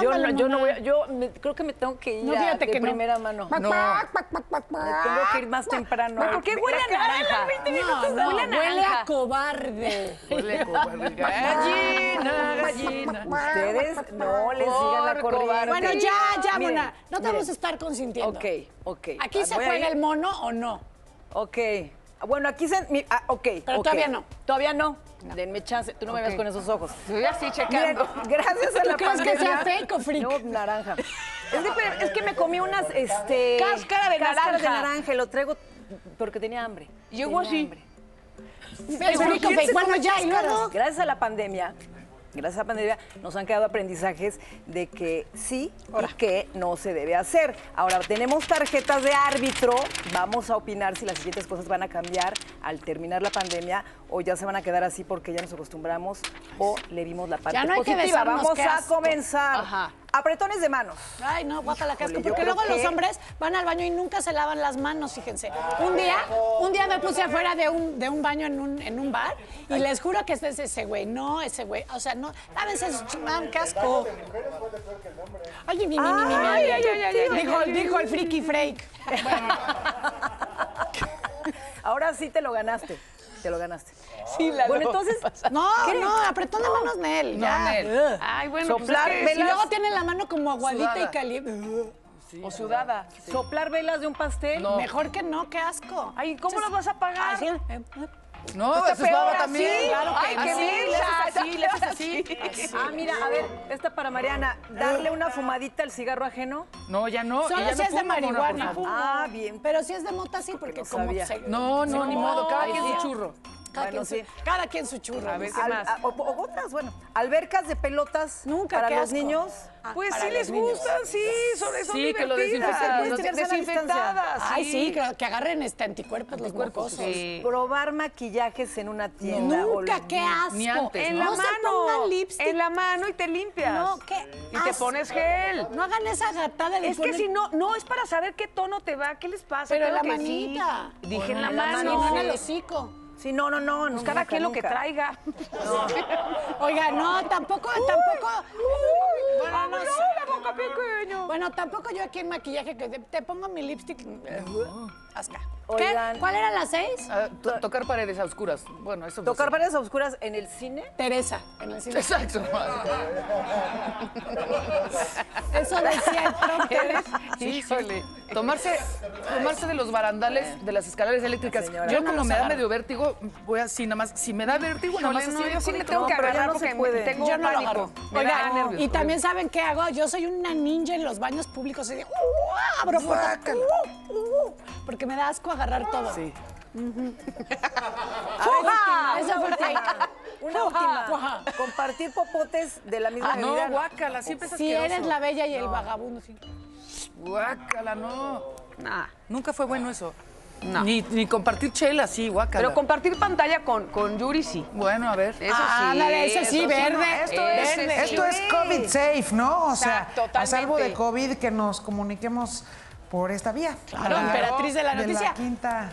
Yo no, yo no voy a- yo me- creo que me tengo que ir No, a- fíjate de que no. primera mano. No. tengo que ir más temprano. ¿Por qué huele a naranja? No, no, Huele a huele naranja. a cobarde. Huele como gallina, gallina. Ustedes no les sigan la Por corriente. cobarde. Bueno, ya, ya, Miren, Mona. No te miren. vamos a estar consintiendo. Ok, ok. ¿Aquí Ah, se voy a juega ir. el mono o no? Ok. Bueno, aquí se... mi- ah, ok. Pero ok. todavía no. Todavía no. Denme chance. Tú no me veas con esos ojos. Estoy así Miren, checando. gracias a ¿Tú la crees que sea pandemia- fake o freak? No, naranja. Es, de- pero es que me comí unas, este... Cáscara de cáscaras de naranja. naranja y lo traigo porque tenía hambre. Yo Tenía así. hambre. Es freak o ¿Quién fake. Bueno, ya, y luego. Gracias a la pandemia, gracias a la pandemia, nos han quedado aprendizajes de que sí y que no se debe hacer. Ahora, tenemos tarjetas de árbitro, vamos a opinar si las siguientes cosas van a cambiar al terminar la pandemia o ya se van a quedar así porque ya nos acostumbramos o le vimos la parte Ya no hay que positiva. besarnos, vamos a. Apretones Ajá. Apretones de manos. Ay, no, guácala, qué asco. Híjole, yo Porque luego los hombres van al baño y nunca se lavan las manos, fíjense. Un día, un día me puse afuera de un, de un baño en un, en un bar y les juro que este es ese güey. No, ese güey. O sea, no, lávense sus chingam, qué asco. Ay, mi, mi, mi, mi. Ay, ay, Dijo, ay, dijo el friki freak. Ahora sí te lo ganaste. Te lo ganaste. Sí, la Bueno, entonces. No, no, apretón de manos Nel. No, ya. Nel. Ay, bueno, Soplar pues es que Y velas. luego tiene la mano como aguadita Sudada. y caliente. O sudada. Soplar velas de un pastel. No. Mejor que no, qué asco. Ay, ¿cómo las vas a pagar? Así, eh, eh. No, eso es peor también. así. Claro que Ay, no. qué Así, le haces así, le haces así. Ah, mira, a ver, esta para Mariana. Darle una fumadita al cigarro ajeno. No, ya no. Solo ya si no es de marihuana. Ah, bien. Pero si es de mota, sí, porque no como sabía. se- No, no, ni modo. Cada quien su churro. Cada, Bueno, quien sí. su, cada quien su churro. A ver. ¿qué Al- más? a- o, o otras, bueno. Albercas de pelotas Nunca, para los niños. Ah, Pues sí los les niños. gustan, sí, son, son Sí, que lo divertidas. desinfectan, sana desinfectadas. Ay, sí, que, que agarren este anticuerpos, los mocosos. Sí. Probar maquillajes en una tienda. Nunca, los- qué asco. Ni antes, En ¿no? la No se mano. pongan lipstick. En la mano y te limpias. No, qué Y te asco. pones gel. No hagan esa gatada de Es que si no, no es para saber qué tono te va, qué les pasa. Pero en la manita. Dije en la mano. no en el hocico. Sí, no, no, no. No, cada nunca, quien lo que traiga. Oiga, no, tampoco, tampoco. bueno, no la boca pequeña. Bueno, tampoco yo aquí en maquillaje, que te, te pongo mi lipstick. Hasta. Oigan. ¿Qué? ¿Cuál eran las seis? Ah, to- tocar paredes a oscuras. Bueno, eso no Tocar sé. paredes oscuras en el cine. Teresa, en el cine. Exacto. Eso decía el. Híjole. Tomarse, tomarse de los barandales de las escaleras eléctricas. Yo No como los me da medio vértigo, voy así nada más. Si me da vértigo, nada más así. no, yo sí le correcto. tengo que No, agarrar no porque puede. tengo Yo no pánico. agarro. Me da Oiga, nervios, y también saben qué hago. Yo soy una ninja en los baños públicos. Y de, ¡uh! abro puertas, ¡uh! ¡Uh! porque me da asco agarrar todo. Sí. ¡Fuja! Eso fue fake. Una Fuja, última. fuja. Compartir popotes de la misma Ah, no, guácala, siempre es Si eres la bella y el vagabundo, sí. Guácala, no. Nah. Nunca fue bueno eso. No. Ni, ni compartir chela, sí, guácala. Pero compartir pantalla con, con Yuri sí. Bueno, a ver. Eso sí. Ándale, eso sí, verde. no, esto es Verde. Esto es COVID safe, ¿no? O sea, Exacto, a salvo de. COVID que nos comuniquemos por esta vía. Claro, emperatriz de la De noticia. la quinta